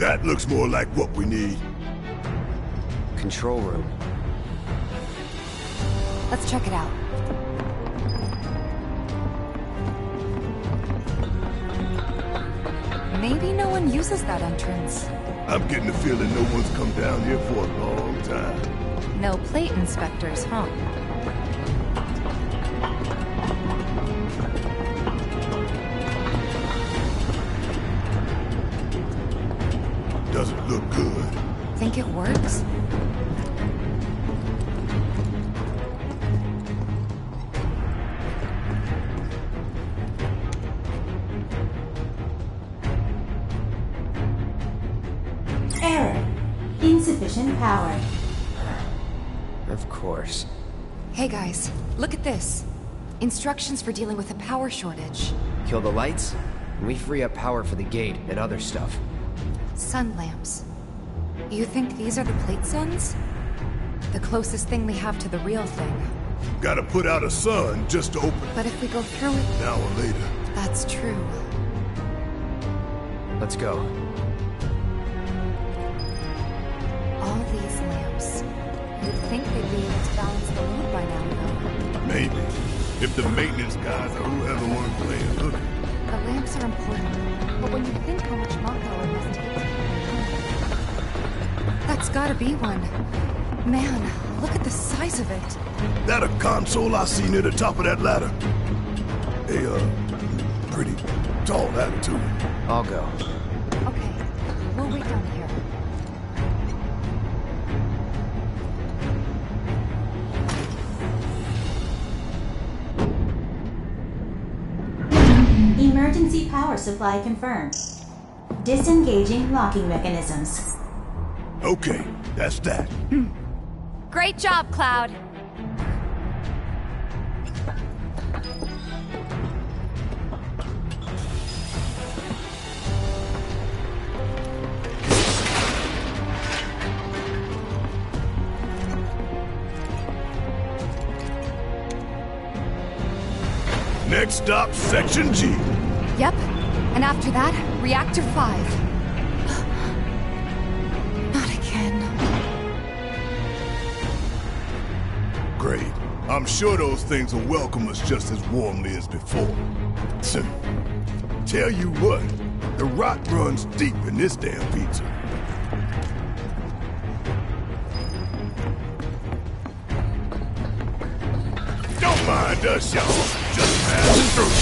That looks more like what we need. Control room. Let's check it out. Maybe no one uses that entrance. I'm getting the feeling no one's come down here for a long time. No plate inspectors, huh? Works? Error. Insufficient power. Of course. Hey guys, look at this. Instructions for dealing with a power shortage. Kill the lights, and we free up power for the gate and other stuff. Sun lamps. You think these are the plate suns? The closest thing we have to the real thing. Gotta put out a sun just to open it. But if we go through it, an hour later. that's true. Let's go. All these lamps. You'd think they'd be able to balance the load by now, though. Maybe. If the maintenance guys or whoever weren't playing hooky. The lamps are important, but when you think how much Mako it must take... That's gotta be one. Man, look at the size of it. That a console I see near the top of that ladder. A, uh, pretty tall ladder, too. I'll go. Okay, we'll wait down here. Emergency power supply confirmed. Disengaging locking mechanisms. Okay, that's that. Great job, Cloud. Next stop, Section G. Yep, and after that, Reactor 5. I'm sure those things will welcome us just as warmly as before. Tell you what, the rot runs deep in this damn pizza. Don't mind us, y'all. Just passing through.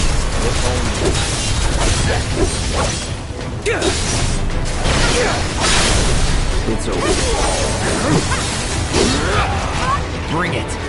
It's over. Bring it.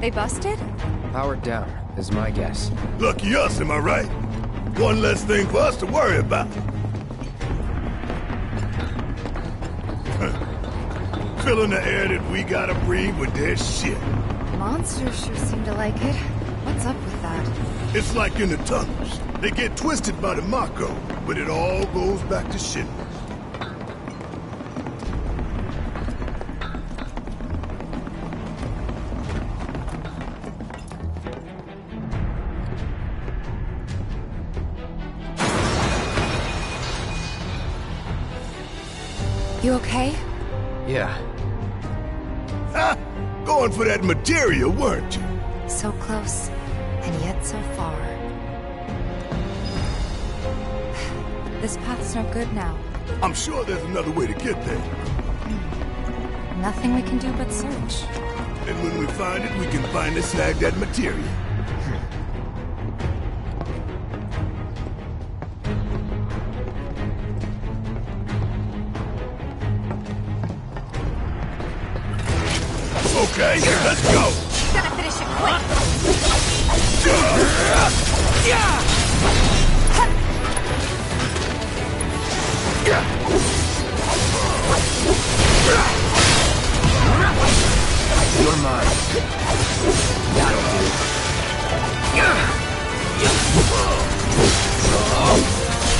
They busted? Powered down, is my guess. Lucky us, am I right? One less thing for us to worry about. Filling the air that we gotta breathe with their shit. Monsters sure seem to like it. What's up with that? It's like in the tunnels. They get twisted by the Mako, but it all goes back to shit. You okay? Yeah, Ha! Going for that materia, weren't you? So close, and yet so far. This path's no good now. I'm sure there's another way to get there. Hmm. Nothing we can do but search. And when we find it, we can finally snag that materia. Let's go! Gonna finish it quick! You're mine.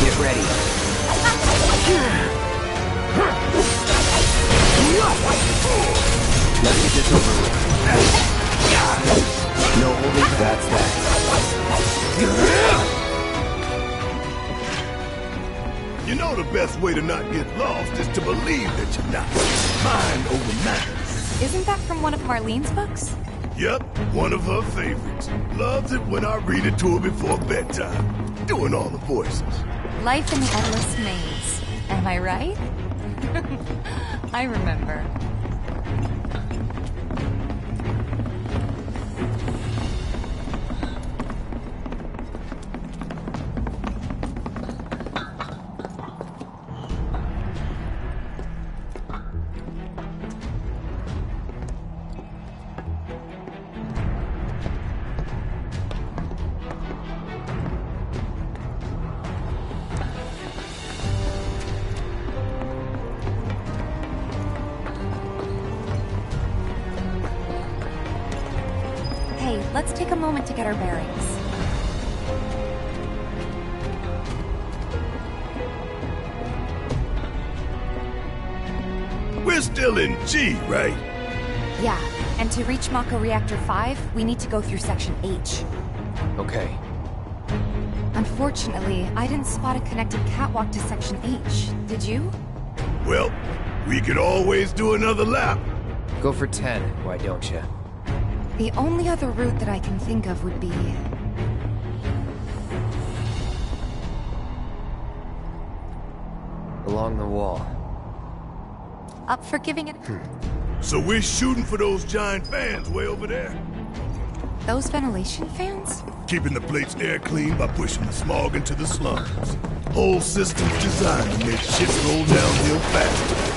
Get ready. Let's get this over with. No holding. That's that. You know the best way to not get lost is to believe that you're not. Mind over matter. Isn't that from one of Marlene's books? Yep, one of her favorites. Loves it when I read it to her before bedtime. Doing all the voices. Life in the Endless Maze. Am I right? I remember. Let's take a moment to get our bearings. We're still in G, right? Yeah, and to reach Mako Reactor 5, we need to go through Section H. Okay. Unfortunately, I didn't spot a connected catwalk to Section H. Did you? Well, we could always do another lap. Go for 10, why don't you? The only other route that I can think of would be... Along the wall. Up for giving it... Hmm. So we're shooting for those giant fans way over there. Those ventilation fans? Keeping the plate's air clean by pushing the smog into the slums. Whole system's designed to make shit roll downhill faster.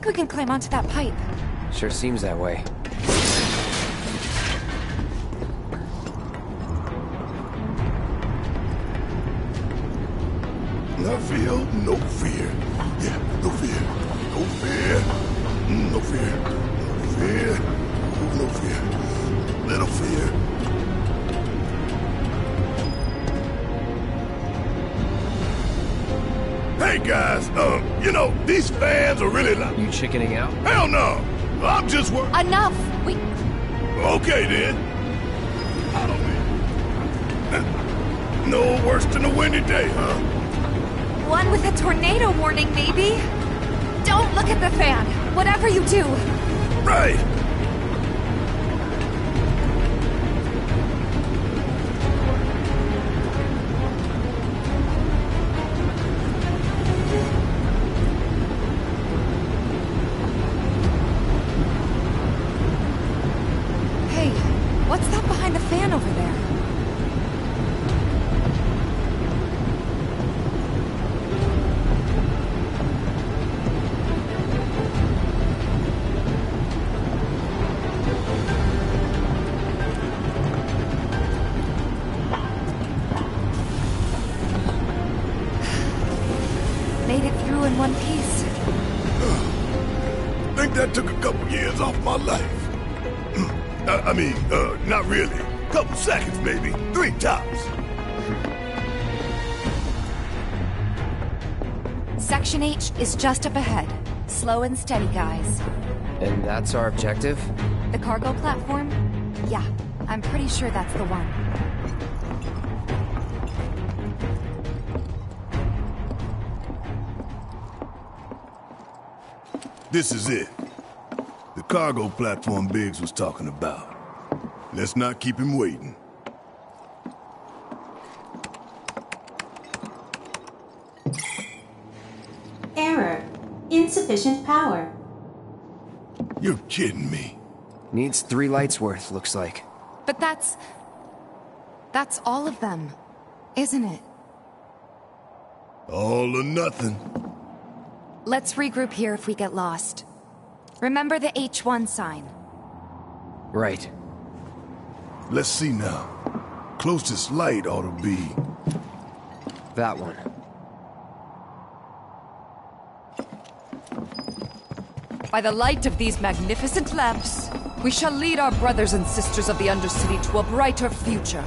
Think we can climb onto that pipe. Sure seems that way. I feel no fear. Yeah, no fear. No fear. Mm, No fear. No fear. No fear. Little fear. You know, these fans are really like. You chickening out? Hell no! I'm just wor- Enough! We... Okay then. Follow me. No worse than a windy day, huh? One with a tornado warning, maybe? Don't look at the fan! Whatever you do! Right. Section H is just up ahead. Slow and steady, guys. And that's our objective? The cargo platform? Yeah, I'm pretty sure that's the one. This is it. The cargo platform Biggs was talking about. Let's not keep him waiting. Error. Insufficient power. You're kidding me. Needs three lights worth, looks like. But that's... That's all of them, isn't it? All or nothing. Let's regroup here if we get lost. Remember the H1 sign. Right. Let's see now. Closest light ought to be... That one. By the light of these magnificent lamps, we shall lead our brothers and sisters of the Undercity to a brighter future.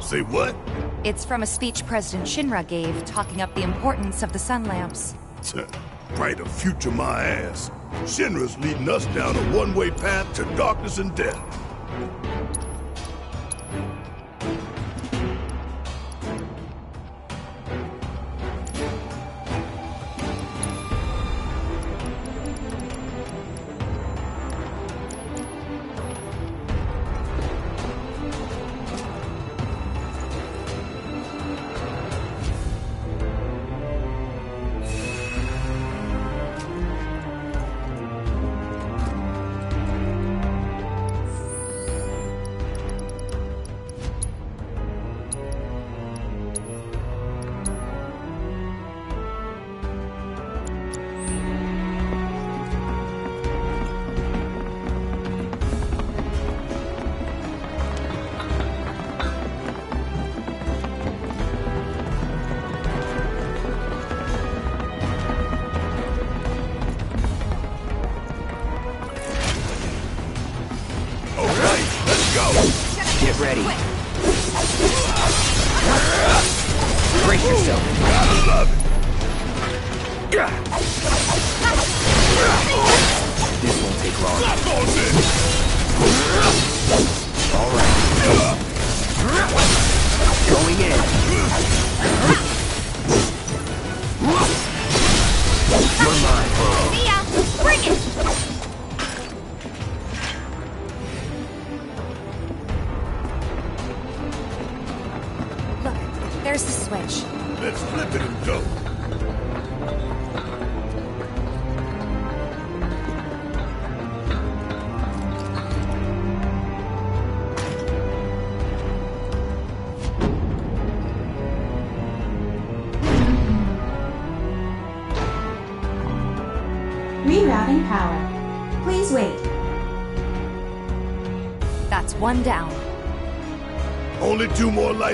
Say what? It's from a speech President Shinra gave, talking up the importance of the sun lamps. Brighter future my ass. Shinra's leading us down a one-way path to darkness and death.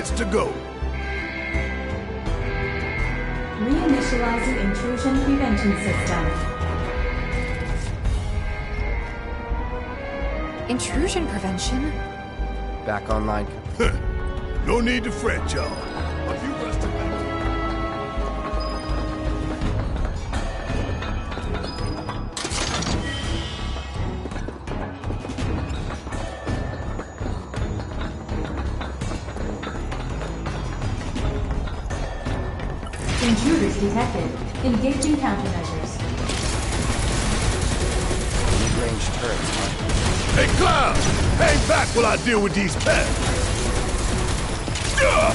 Two more lights to go. Reinitializing intrusion prevention system. Intrusion prevention? Back online. no need to fret, y'all. Back while I deal with these pests! Duh!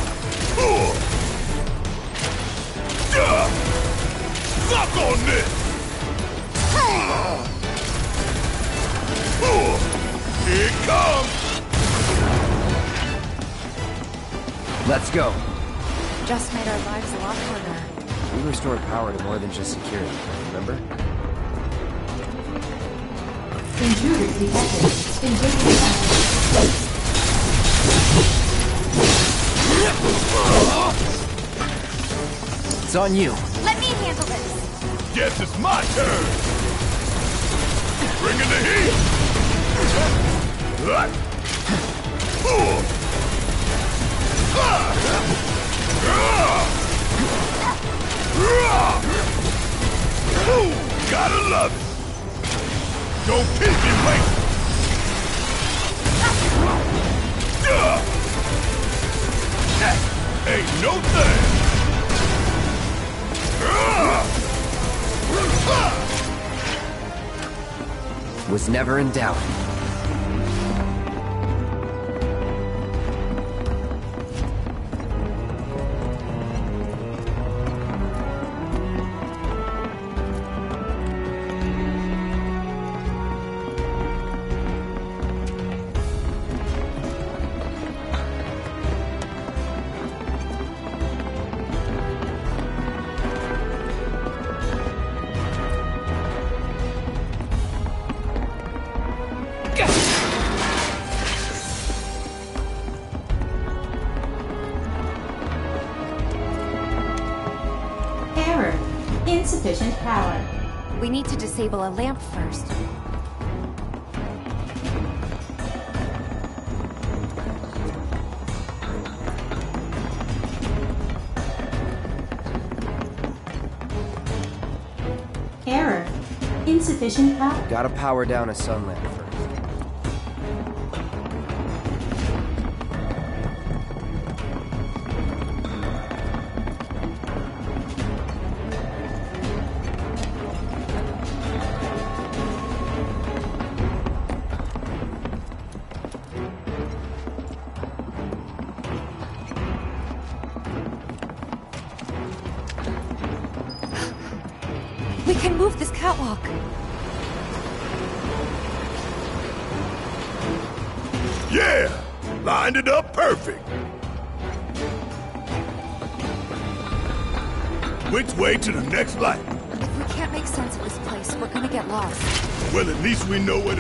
Suck on this! Ugh! Ugh! Here it comes! Let's go. Just made our lives a lot harder. We restored power to more than just security, remember? Intruders detected. Engaging countermeasures. It's on you. Let me handle this. Yes, it's my turn! Bring in the heat! What? Ugh! Ooh, Gotta love it! Don't keep me waiting! Ain't no thing! Was never in doubt. Disable a lamp first. Error. Insufficient power. Gotta power down a sun lamp first. We know where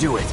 Don't it.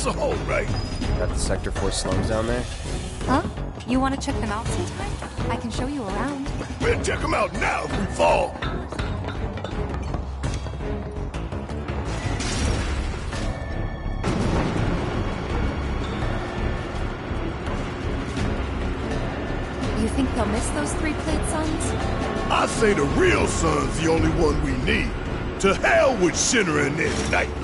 This a hole, right? Got the Sector 4 slums down there? Huh? You want to check them out sometime? I can show you around. We'll check them out now if we fall. You think they'll miss those three plate suns? I say the real sun's the only one we need. To hell with Shinra and their night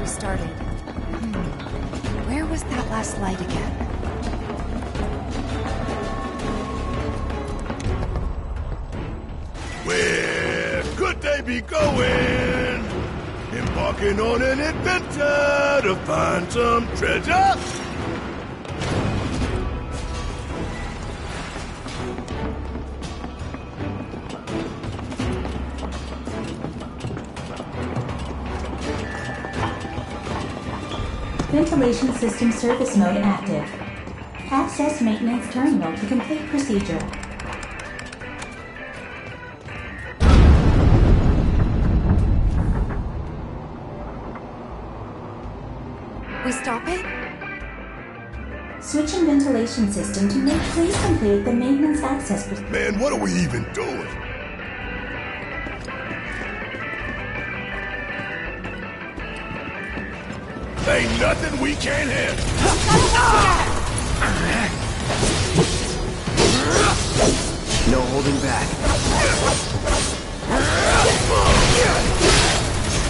we started. Hmm. Where was that last light again? Where could they be going? Embarking on an adventure to find some treasure? Ventilation system service mode active. Access maintenance terminal to complete procedure. We stop it? Switching ventilation system to make please complete the maintenance access procedure. Man, what are we even doing? We can't handle. No holding back.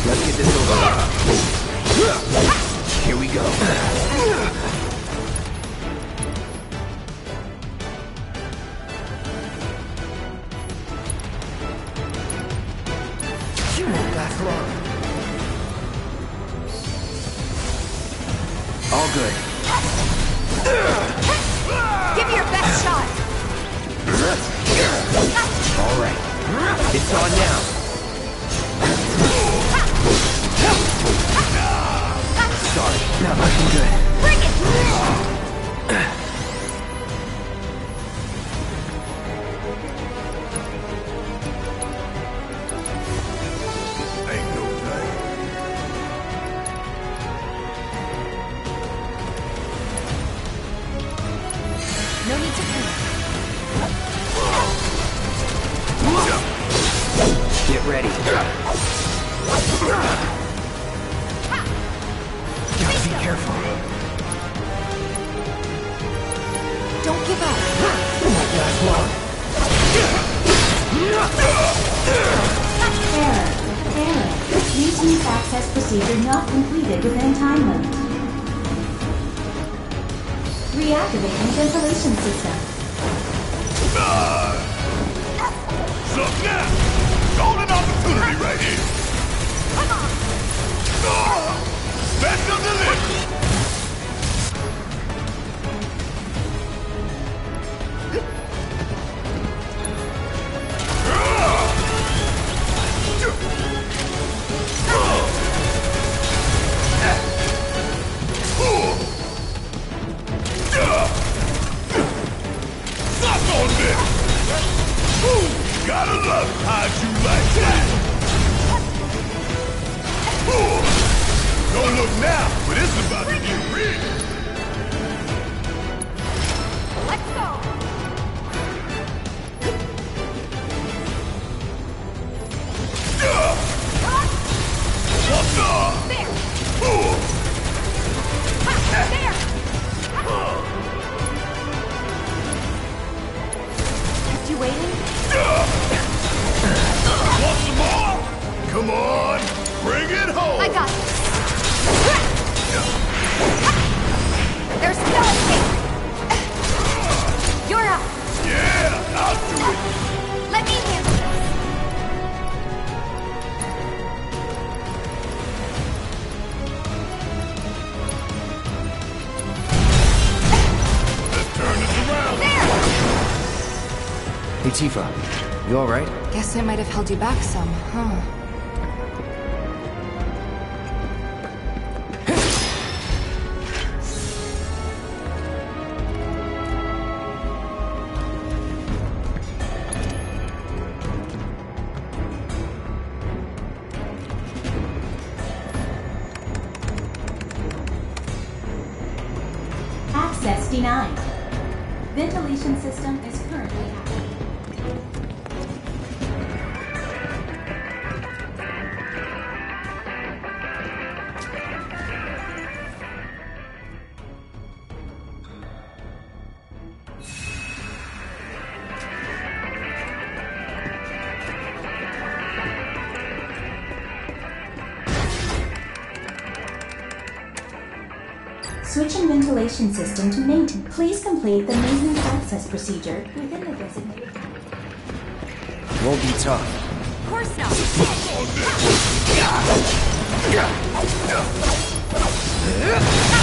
Let's get this over It's on now. Sorry, not looking good. Bring it! Waiting? want some more? Come on, bring it home. I got this! There's no Hey, Tifa. You alright? Guess I might have held you back some, huh? System to maintenance. Please complete the maintenance access procedure within the designated time. Won't be tough. Of course not. You're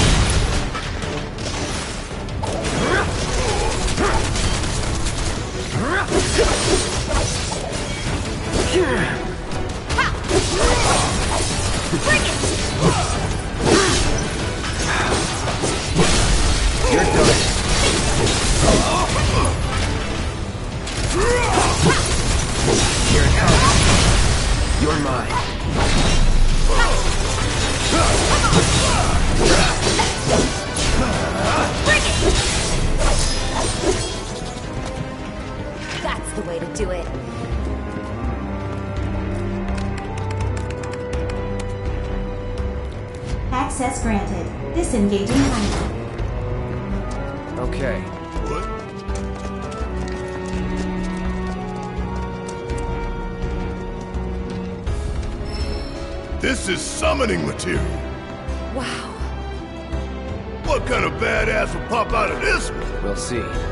this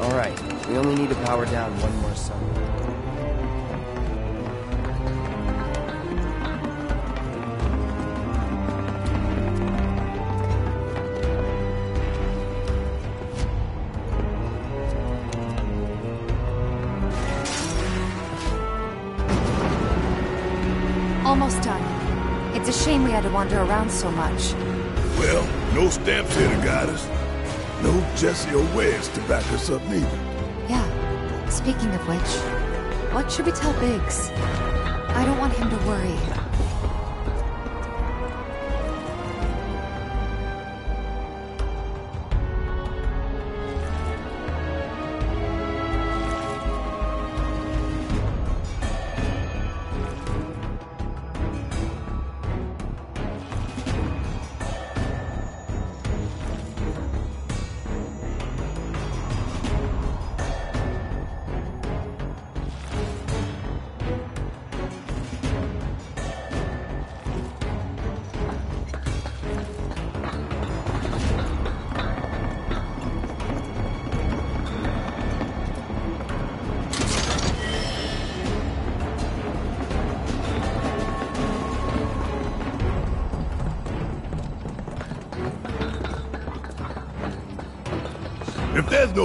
one? We'll see. Alright, we only need to power down one more summon. Almost done. It's a shame we had to wander around so much. Well, no stamps here to guide us. No Jessie or Wedge to back us up neither. Yeah. Speaking of which, what should we tell Biggs? I don't want him to worry.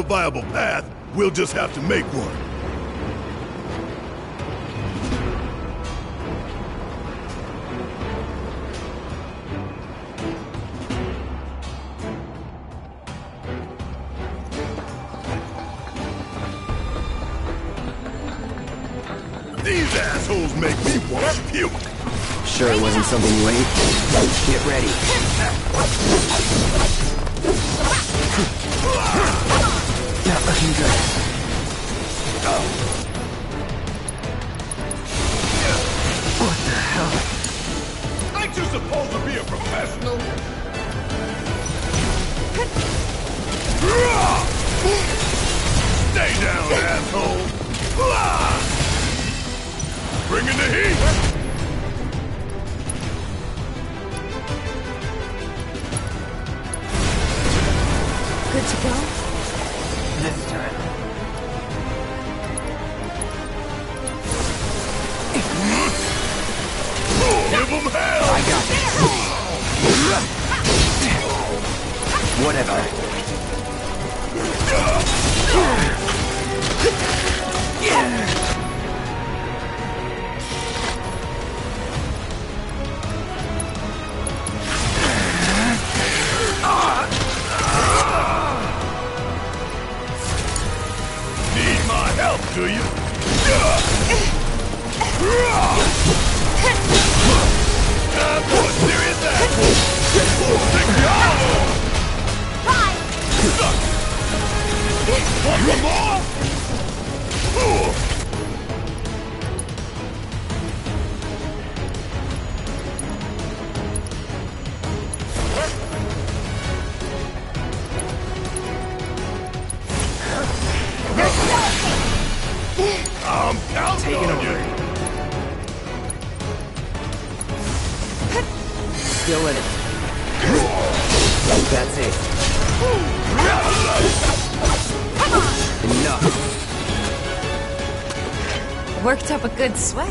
Viable path, we'll just have to make one. Supposed to be a professional? Stay down, asshole! Bring in the heat! Good to go? Good sweat.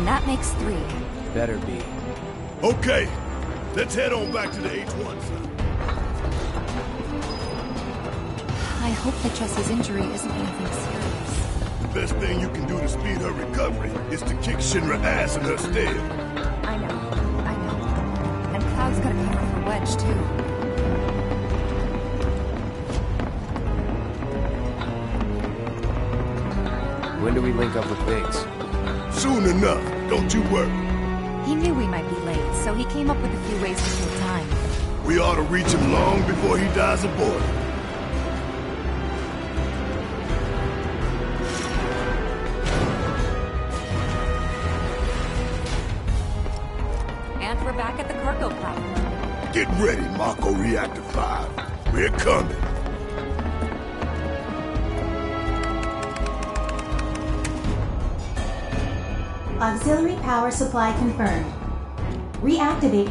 And that makes three. Better be. Okay, let's head on back to the H1 side. I hope that Jessie's injury isn't anything serious. The best thing you can do to speed her recovery is to kick Shinra ass in her stead. I know, I know. And Cloud's gotta cover for Wedge, too. When do we link up with Biggs? Soon enough, don't you worry. He knew we might be late, so he came up with a few ways to kill time. We ought to reach him long before he dies aboard. And we're back at the cargo platform. Get ready, Mako Reactor 5. We're coming. Auxiliary power supply confirmed. Reactivate.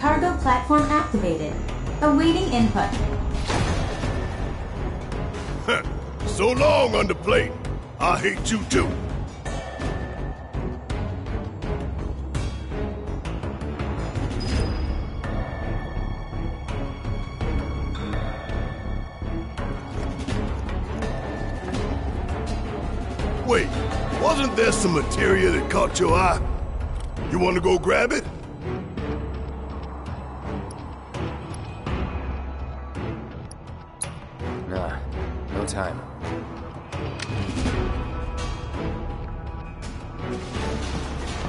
Cargo platform activated. Awaiting input. so long, underplate. I hate you too. Some materia that caught your eye? You want to go grab it? Nah, no time.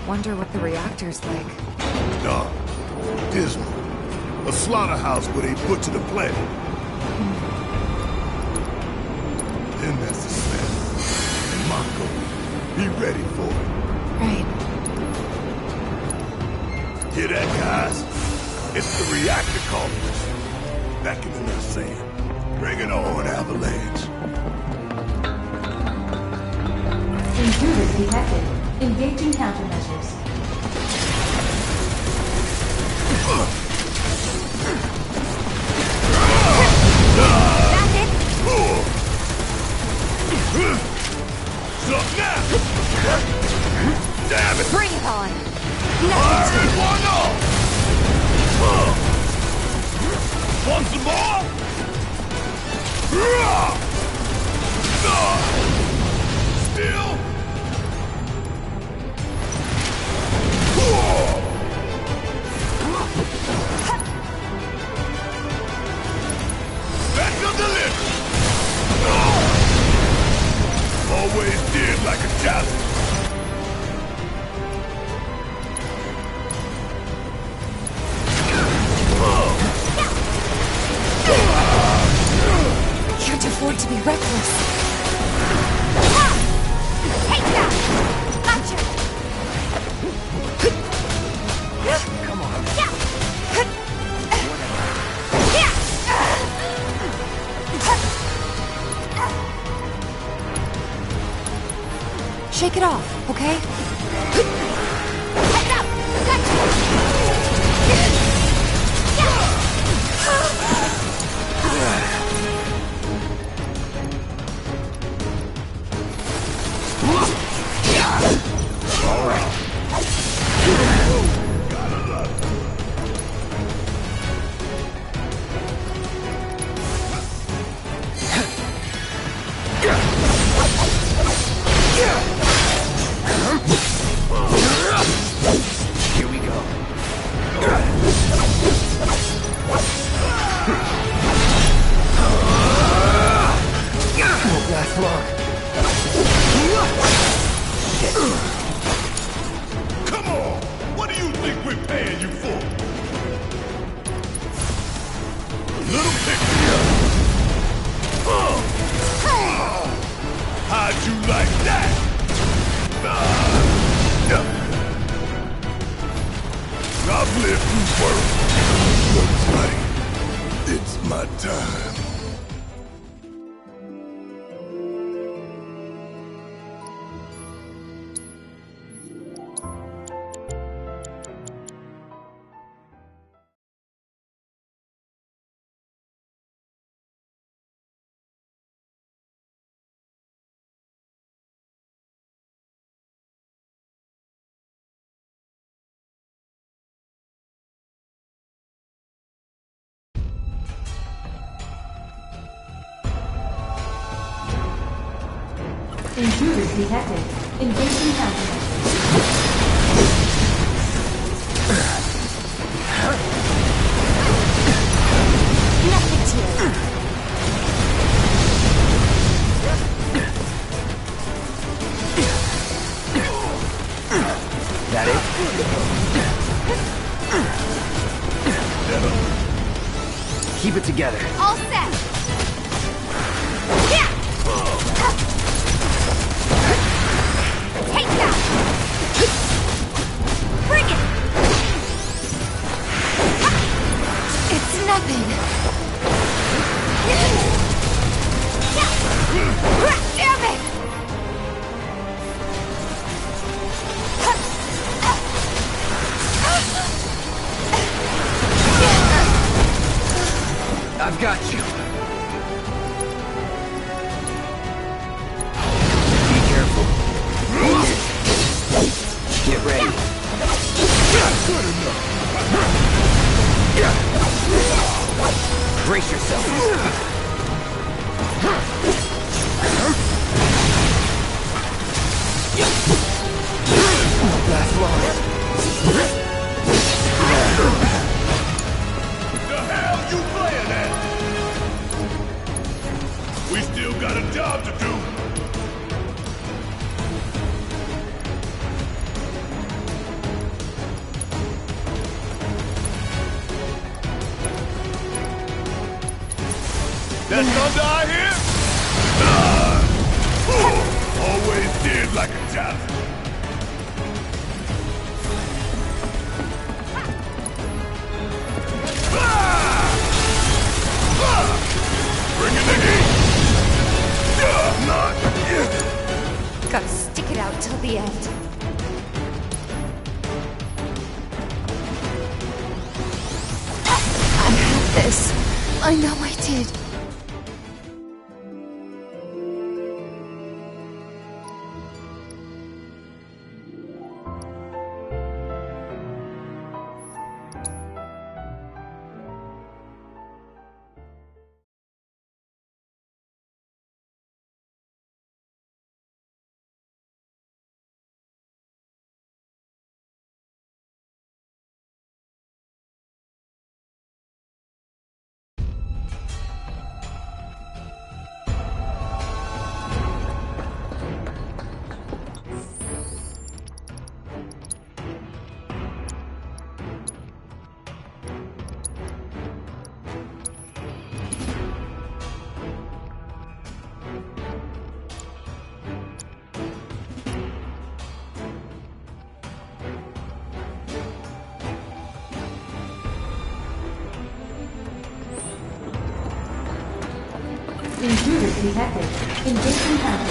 Wonder what the reactor's like. Dark, dismal. A slaughterhouse where they butcher the planet. Hmm. Then there's the smell. And Mako. Be ready for it. Right. Hear that, guys? It's the reactor calling Back in the sand. Bring it on, Avalanche. Intruders detected. Engaging countermeasures. Intruder detected. Invasion detected. Invasion has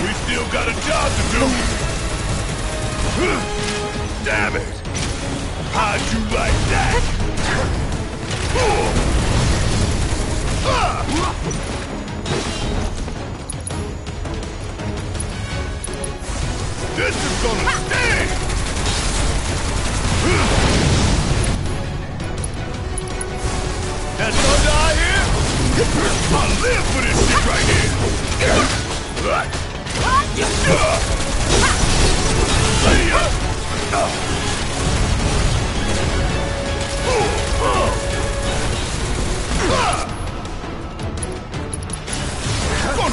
We still got a job to do! Damn it! How'd you like that? This is gonna sting! That thunder I hear? I live for this shit right here! Gonna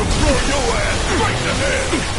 blow your ass right to hell!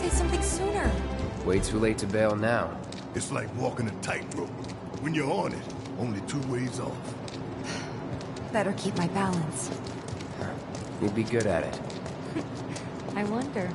Say something sooner? Way too late to bail now. It's like walking a tightrope. When you're on it, only two ways off. Better keep my balance. You'd be good at it. I wonder.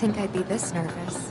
Think I'd be this nervous.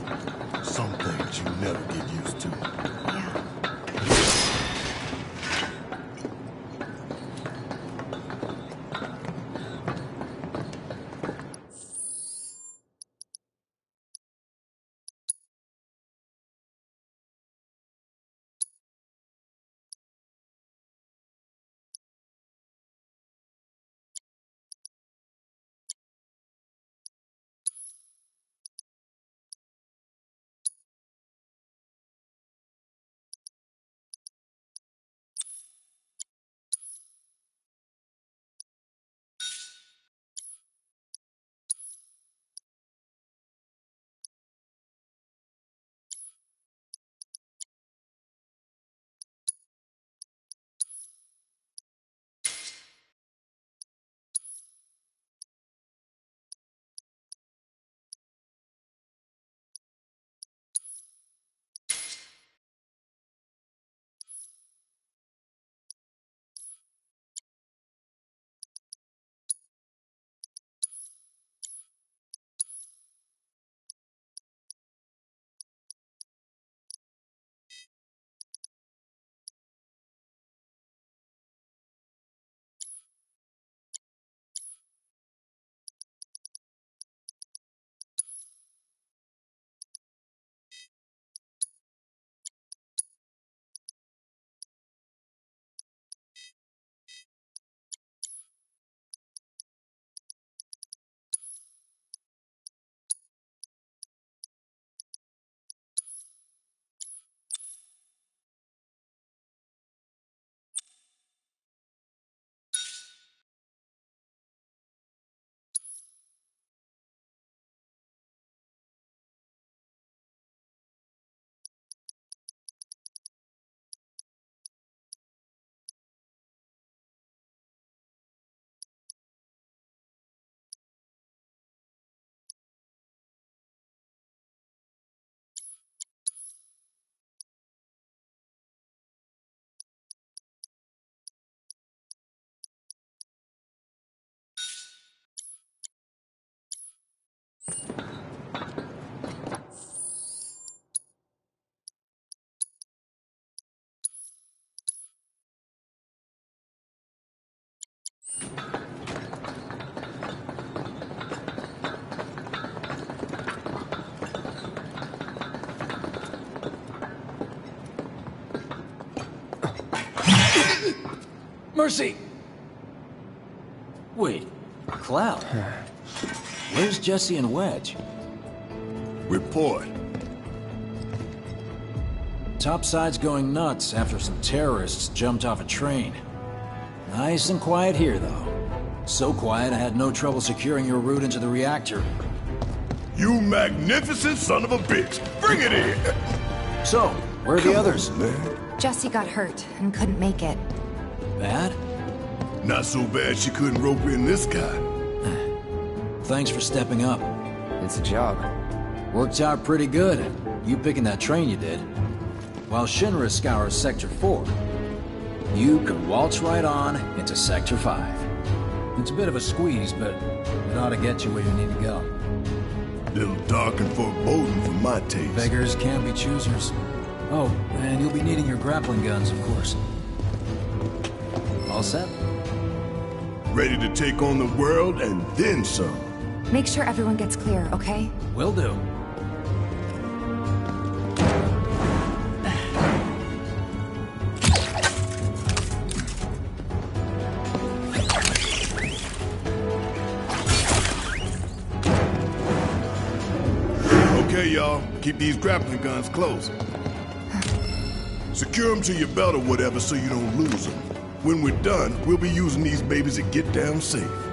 Mercy! Wait, Cloud. Where's Jessie and Wedge? Report. Topside's going nuts after some terrorists jumped off a train. Nice and quiet here, though. So quiet I had no trouble securing your route into the reactor. You magnificent son of a bitch! Bring it in! So, where are the others? man. Jessie got hurt and couldn't make it. Bad? Not so bad she couldn't rope in this guy. Thanks for stepping up. It's a job. Worked out pretty good. You picking that train you did. While Shinra scours Sector 4, you can waltz right on into Sector 5. It's a bit of a squeeze, but it ought to get you where you need to go. Little dark and foreboding for my taste. Beggars can't be choosers. Oh, and you'll be needing your grappling guns, of course. All set? Ready to take on the world and then some. Make sure everyone gets clear, okay? Will do. Keep these grappling guns close. Secure them to your belt or whatever so you don't lose them. When we're done, we'll be using these babies to get down safe.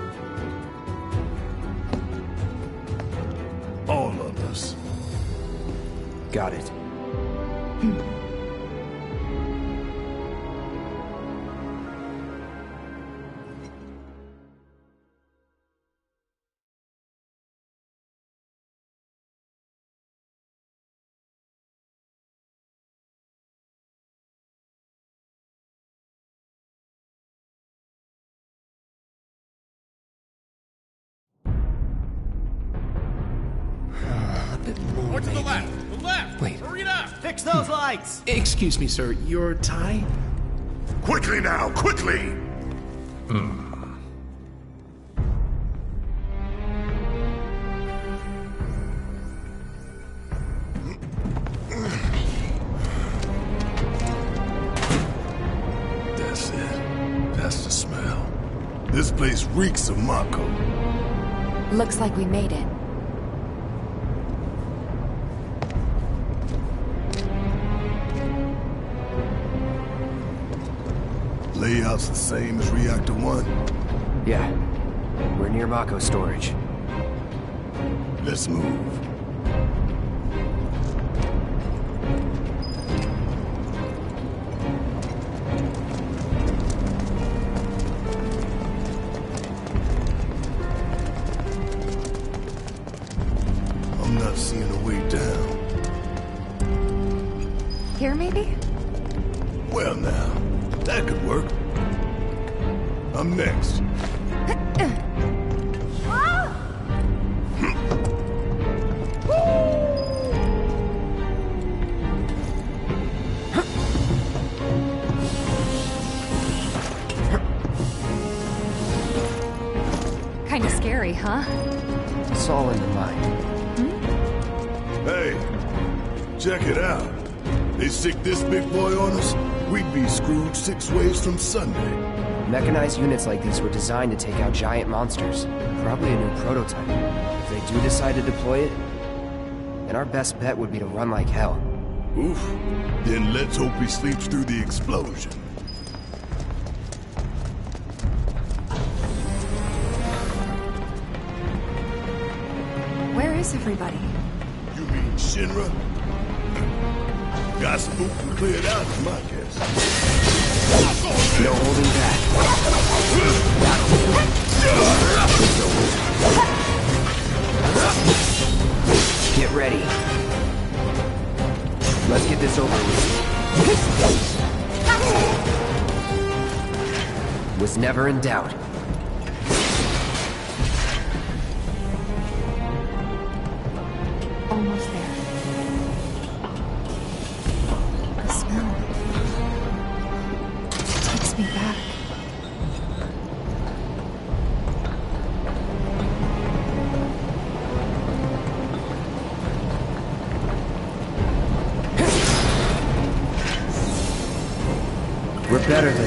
Lights! Excuse me, sir. Your tie? Quickly now, quickly! That's it. That's the smell. This place reeks of Mako. Looks like we made it. Layout's the same as Reactor 1. Yeah. We're near Mako storage. Let's move. Sunday. Mechanized units like these were designed to take out giant monsters. Probably a new prototype. If they do decide to deploy it, then our best bet would be to run like hell. Oof. Then let's hope he sleeps through the explosion. Where is everybody? You mean Shinra? Got spooked and cleared out, my guess. No holding back. Get ready. Let's get this over with. Was never in doubt. Better than